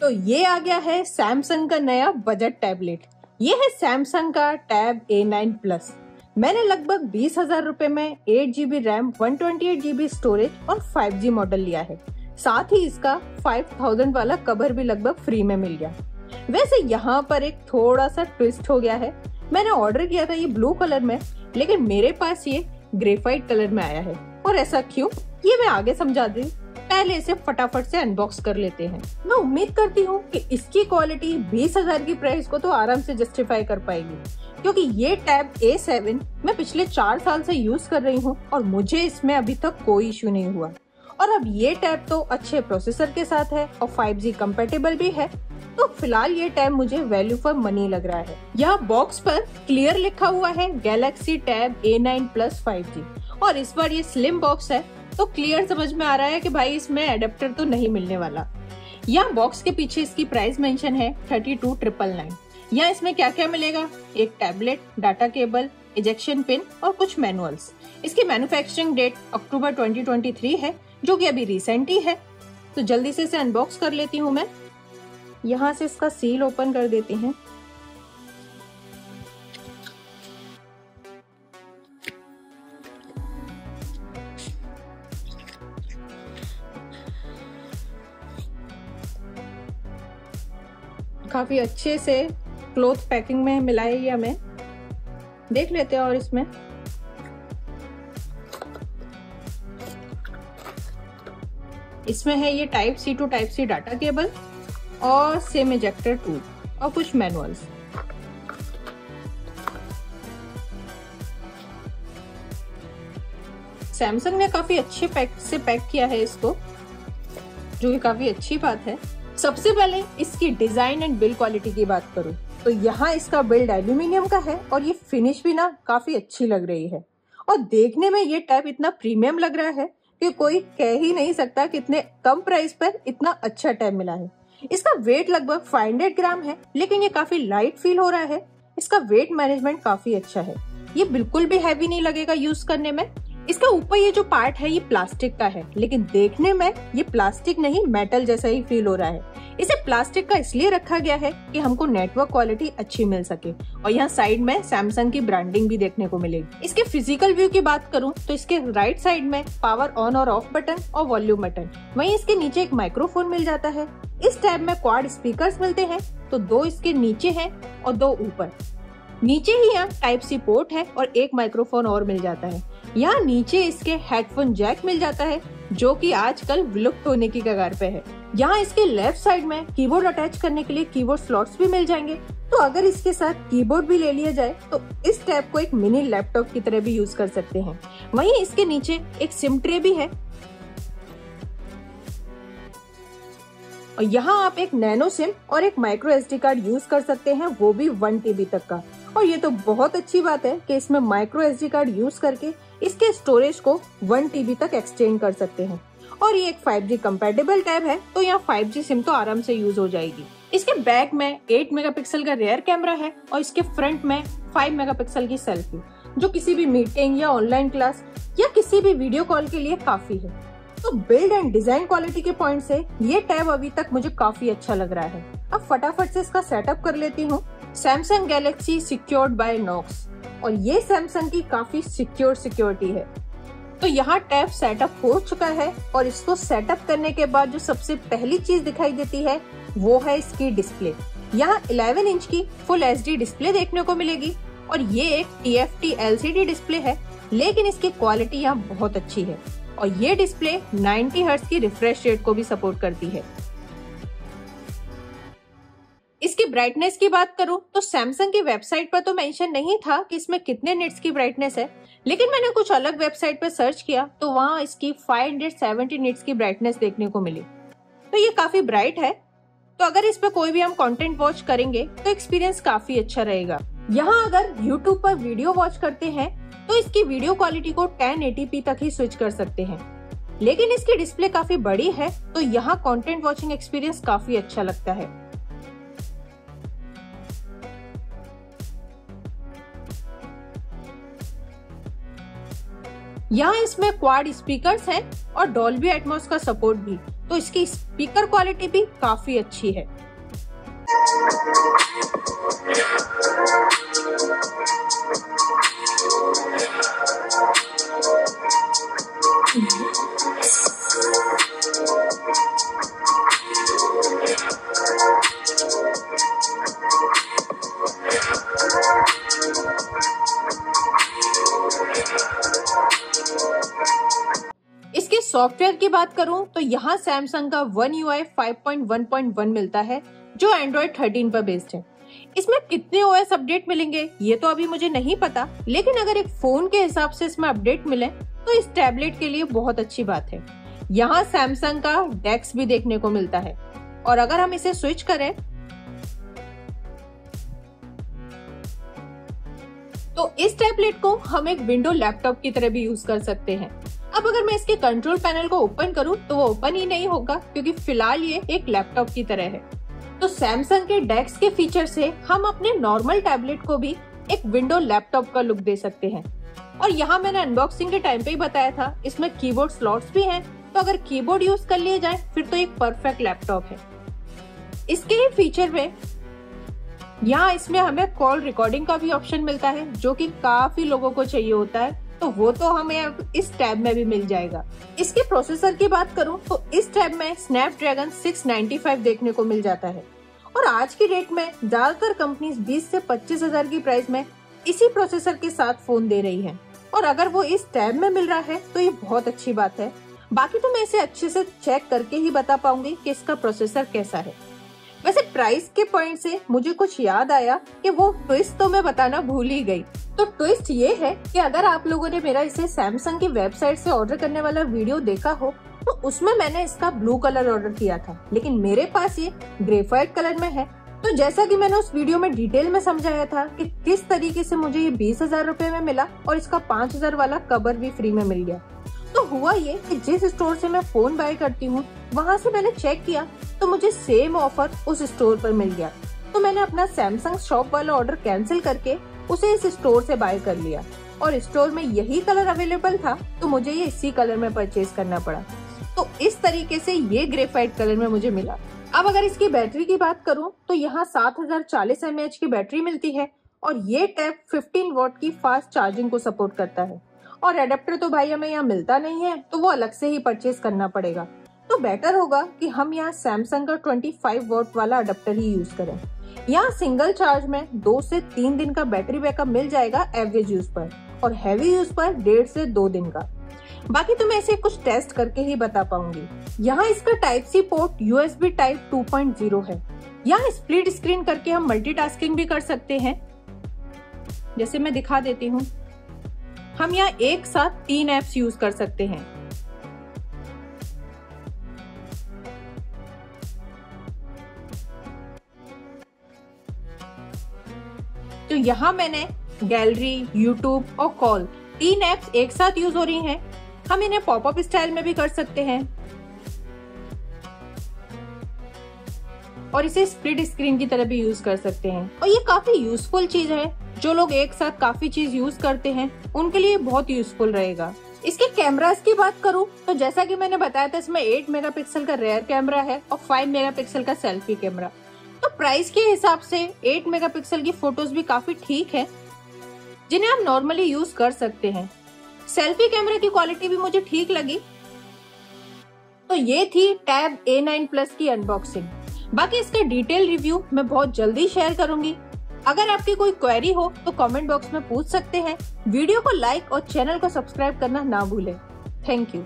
तो ये आ गया है सैमसंग का नया बजट टैबलेट ये है सैमसंग का टैब ए नाइन प्लस मैंने लगभग बीस हज़ार रूपए में eight GB RAM one twenty eight GB storage और फाइव जी मॉडल लिया है. साथ ही इसका फाइव थाउज़ेंड वाला कवर भी लगभग फ्री में मिल गया. वैसे यहाँ पर एक थोड़ा सा ट्विस्ट हो गया है. मैंने ऑर्डर किया था ये ब्लू कलर में, लेकिन मेरे पास ये ग्रेफाइट कलर में आया है. और ऐसा क्यों? ये मैं आगे समझा दी. पहले इसे फटाफट से अनबॉक्स कर लेते हैं। मैं उम्मीद करती हूँ कि इसकी क्वालिटी बीस हज़ार की प्राइस को तो आराम से जस्टिफाई कर पाएगी। क्योंकि ये टैब A7 मैं पिछले चार साल से यूज़ कर रही हूँ और मुझे इसमें अभी तक कोई इश्यू नहीं हुआ। और अब ये टैब तो अच्छे प्रोसेसर के साथ है और 5G कंपेटेबल भी है। तो फ़िलहाल ये टैब मुझे वैल्यू फॉर मनी लग रहा है। यह बॉक्स पर क्लियर लिखा हुआ है Galaxy tab A nine plus five और इस बार ये स्लिम बॉक्स है तो क्लियर समझ में आ रहा है कि भाई इसमें एडेप्टर तो नहीं मिलने वाला। यहाँ बॉक्स के पीछे इसकी प्राइस मेंशन है थर्टी टू ट्रिपल नाइन यहाँ इसमें क्या क्या मिलेगा? एक tablet data cable ejection pin और कुछ मैनुअल्स इसकी मैन्युफैक्चरिंग डेट अक्टूबर 2023 है, जो कि अभी रिसेंट ही है। तो जल्दी से इसे अनबॉक्स कर लेती हूँ मैं। यहाँ से इसका सील ओपन कर देती हैं। काफ़ी अच्छे से क्लोथ पैकिंग में मिला है हमें देख लेते हैं और इसमें। इसमें है ये type C to type C data cable और सेम इजेक्टर टूल और कुछ मैनुअल्स सैमसंग ने काफ़ी अच्छे पैक से पैक किया है इसको, जो कि काफ़ी अच्छी बात है। सबसे पहले इसकी डिज़ाइन एंड बिल्ड क्वालिटी की बात करूँ तो यहाँ इसका बिल्ड एल्यूमिनियम का है और ये फिनिश भी ना काफ़ी अच्छी लग रही है। और देखने में ये टैब इतना प्रीमियम लग रहा है कि कोई कह ही नहीं सकता कि इतने कम प्राइस पर इतना अच्छा टैब मिला है। इसका वेट लगभग 500 ग्राम है, लेकिन ये काफ़ी लाइट फील हो रहा है। इसका वेट मैनेजमेंट काफ़ी अच्छा है। ये बिल्कुल भी हैवी नहीं लगेगा यूज़ करने में। इसका ऊपर ये जो पार्ट है, ये प्लास्टिक का है। लेकिन देखने में ये प्लास्टिक नहीं मेटल जैसा ही फील हो रहा है। इसे प्लास्टिक का इसलिए रखा गया है कि हमको नेटवर्क क्वालिटी अच्छी मिल सके। और यहाँ साइड में सैमसंग की ब्रांडिंग भी देखने को मिलेगी। इसके फ़िज़िकल व्यू की बात करूँ तो इसके राइट साइड में पावर ऑन और ऑफ़ बटन और वॉल्यूम बटन वही इसके नीचे एक माइक्रोफोन मिल जाता है। इस टैब में क्वाड स्पीकर मिलते हैं तो दो इसके नीचे है और दो ऊपर। नीचे ही यहाँ टाइप सी पोर्ट है और एक माइक्रोफोन और मिल जाता है। यहाँ नीचे इसके हेडफोन जैक मिल जाता है, जो कि आजकल विलुप्त होने की कगार पे है। यहाँ इसके लेफ़्ट साइड में कीबोर्ड अटैच करने के लिए कीबोर्ड स्लॉट्स भी मिल जाएँगे। तो अगर इसके साथ कीबोर्ड भी ले लिया जाए तो इस टैब को एक मिनी लैपटॉप की तरह भी यूज़ कर सकते हैं। वहीं इसके नीचे एक सिम ट्रे भी है। और यहाँ आप एक नैनो सिम और एक माइक्रो एसडी कार्ड यूज़ कर सकते हैं, वो भी वन टीबी तक का। और ये तो बहुत अच्छी बात है कि इसमें माइक्रो एसडी कार्ड यूज़ करके इसके स्टोरेज को वन टीबी तक एक्सचेंज कर सकते हैं। और ये एक 5G कंपेटेबल टैब है तो यहाँ 5G सिम तो आराम से यूज़ हो जाएगी। इसके बैक में 8 मेगापिक्सल का रेयर कैमरा है और इसके फ्रंट में 5 मेगापिक्सल की सेल्फी जो किसी भी मीटिंग या ऑनलाइन क्लास या किसी भी वीडियो कॉल के लिए काफ़ी है। तो बिल्ड एंड डिज़ाइन क्वालिटी के पॉइंट से ये टैब अभी तक मुझे काफ़ी अच्छा लग रहा है। अब फटाफट से इसका सेटअप कर लेती हूँ। Samsung Galaxy secured by Knox और ये सैमसंग की काफ़ी सिक्योर सिक्योरिटी है। तो यहाँ टैब सेटअप हो चुका है और इसको सेटअप करने के बाद जो सबसे पहली चीज़ दिखाई देती है, वो है इसकी डिस्प्ले यहाँ 11 इंच की फुल एच डिस्प्ले देखने को मिलेगी और ये एक T F T L display है, लेकिन इसकी क्वालिटी यहाँ बहुत अच्छी है। और ये डिस्प्ले 90 हर्ट्ज की रिफ्रेश रेट को भी सपोर्ट करती है। इसकी ब्राइटनेस की बात करूँ तो सैमसंग की वेबसाइट पर तो मेंशन नहीं था कि इसमें कितने निट्स की ब्राइटनेस है। लेकिन मैंने कुछ अलग वेबसाइट पर सर्च किया तो वहाँ इसकी 570 निट्स की ब्राइटनेस देखने को मिली। तो ये काफ़ी ब्राइट है। तो अगर इस पर कोई भी हम कंटेंट वॉच करेंगे तो एक्सपीरियंस काफ़ी अच्छा रहेगा। यहाँ अगर YouTube पर वीडियो वॉच करते हैं तो इसकी वीडियो क्वालिटी को 1080p तक ही स्विच कर सकते हैं। लेकिन इसकी डिस्प्ले काफ़ी बड़ी है तो यहाँ कंटेंट वॉचिंग एक्सपीरियंस काफ़ी अच्छा लगता है। यहाँ इसमें क्वाड स्पीकर्स हैं और डॉल्बी एटमॉस का सपोर्ट भी। तो इसकी स्पीकर क्वालिटी भी काफ़ी अच्छी है। सॉफ्टवेयर की बात करूँ तो यहाँ सैमसंग का वन यू आई फाइव मिलता है, जो एंड्रॉइड 13 पर बेस्ड है। इसमें कितने ओएस अपडेट मिलेंगे, ये तो अभी मुझे नहीं पता, लेकिन अगर एक फ़ोन के हिसाब से इसमें अपडेट मिले तो इस टैबलेट के लिए बहुत अच्छी बात है। यहाँ सैमसंग का डेक्स भी देखने को मिलता है। और अगर हम इसे स्विच करें तो इस टैबलेट को हम एक विंडो लैपटॉप की तरह भी यूज़ कर सकते हैं। अब अगर मैं इसके कंट्रोल पैनल को ओपन करूँ तो वो ओपन ही नहीं होगा, क्योंकि फ़िलहाल ये एक लैपटॉप की तरह है। तो सैमसंग के डेस्क के फीचर से हम अपने नॉर्मल टैबलेट को भी एक विंडो लैपटॉप का लुक दे सकते हैं। और यहाँ मैंने अनबॉक्सिंग के टाइम पे ही बताया था, इसमें कीबोर्ड स्लॉट्स भी हैं तो अगर कीबोर्ड यूज़ कर लिए जाए, फिर तो एक परफेक्ट लैपटॉप है। इसके ही फीचर में, यहाँ इसमें हमें कॉल रिकॉर्डिंग का भी ऑप्शन मिलता है, जो कि काफ़ी लोगों को चाहिए होता है। तो वो तो हमें इस टैब में भी मिल जाएगा। इसके प्रोसेसर की बात करूँ तो इस टैब में स्नैप स्नैपड्रैगन 695 देखने को मिल जाता है। और आज की डेट में ज़्यादातर कंपनी 20 से पच्चीस हज़ार की प्राइस में इसी प्रोसेसर के साथ फ़ोन दे रही है। और अगर वो इस टैब में मिल रहा है तो ये बहुत अच्छी बात है। बाकी तो मैं इसे अच्छे से चेक करके ही बता पाऊँगी कि इसका प्रोसेसर कैसा है। वैसे प्राइस के पॉइंट से मुझे कुछ याद आया कि वो ट्विस्ट तो मैं बताना भूल ही गई तो ट्विस्ट ये है कि अगर आप लोगों ने मेरा इसे सैमसंग की वेबसाइट से ऑर्डर करने वाला वीडियो देखा हो तो उसमें मैंने इसका ब्लू कलर ऑर्डर किया था। लेकिन मेरे पास ये ग्रेफाइट कलर में है। तो जैसा कि मैंने उस वीडियो में डिटेल में समझाया था कि किस तरीके से मुझे ये बीस हज़ार रूपए में मिला और इसका पाँच हज़ार वाला कवर भी फ्री में मिल गया। तो हुआ ये कि जिस स्टोर से मैं फ़ोन बाय करती हूँ, वहाँ से मैंने चेक किया तो मुझे सेम ऑफ़र उस स्टोर पर मिल गया। तो मैंने अपना सैमसंग शॉप वाला ऑर्डर कैंसिल करके उसे इस स्टोर से बाय कर लिया। और स्टोर में यही कलर अवेलेबल था तो मुझे ये इसी कलर में परचेज करना पड़ा। तो इस तरीके से ये ग्रेफाइट कलर में मुझे मिला। अब अगर इसकी बैटरी की बात करूँ तो यहाँ सात हज़ार चालीस की बैटरी मिलती है, और ये टैब 15 वॉट की फास्ट चार्जिंग को सपोर्ट करता है। और एडेप्टर तो भाई हमें यहाँ मिलता नहीं है तो वो अलग से ही परचेज करना पड़ेगा। तो बेटर होगा कि हम यहाँ सैमसंग का 25 वॉट वाला अडेप्टर ही यूज़ करें। यहाँ सिंगल चार्ज में दो से तीन दिन का बैटरी बैकअप मिल जाएगा एवरेज यूज़ पर और हैवी यूज़ पर डेढ़ से दो दिन का। बाकी तो मैं इसे कुछ टेस्ट करके ही बता पाऊँगी। यहाँ इसका type C port USB type 2.0 है। यहाँ स्प्लिट स्क्रीन करके हम मल्टीटास्किंग भी कर सकते हैं। जैसे मैं दिखा देती हूँ। हम यहाँ एक साथ तीन एप्स यूज़ कर सकते हैं। तो यहाँ मैंने गैलरी यूट्यूब और कॉल, तीन एप्स एक साथ यूज़ हो रही हैं। हम इन्हें पॉपअप स्टाइल में भी कर सकते हैं। और इसे स्प्लिट स्क्रीन की तरह भी यूज़ कर सकते हैं। और ये काफ़ी यूजफुल चीज़ है। जो लोग एक साथ काफ़ी चीज़ यूज़ करते हैं, उनके लिए बहुत यूजफुल रहेगा। इसके कैमरास की बात करूँ तो जैसा कि मैंने बताया था, इसमें 8 मेगापिक्सल का रेयर कैमरा है और 5 मेगापिक्सल का सेल्फी कैमरा प्राइस के हिसाब से 8 मेगापिक्सल की फ़ोटोज़ भी काफ़ी ठीक है, जिन्हें आप नॉर्मली यूज़ कर सकते हैं। सेल्फी कैमरे की क्वालिटी भी मुझे ठीक लगी। तो ये थी टैब A9 प्लस की अनबॉक्सिंग बाकी इसका डिटेल रिव्यू मैं बहुत जल्दी शेयर करूँगी। अगर आपकी कोई क्वेरी हो तो कमेंट बॉक्स में पूछ सकते हैं। वीडियो को लाइक और चैनल को सब्सक्राइब करना ना भूलें। Thank you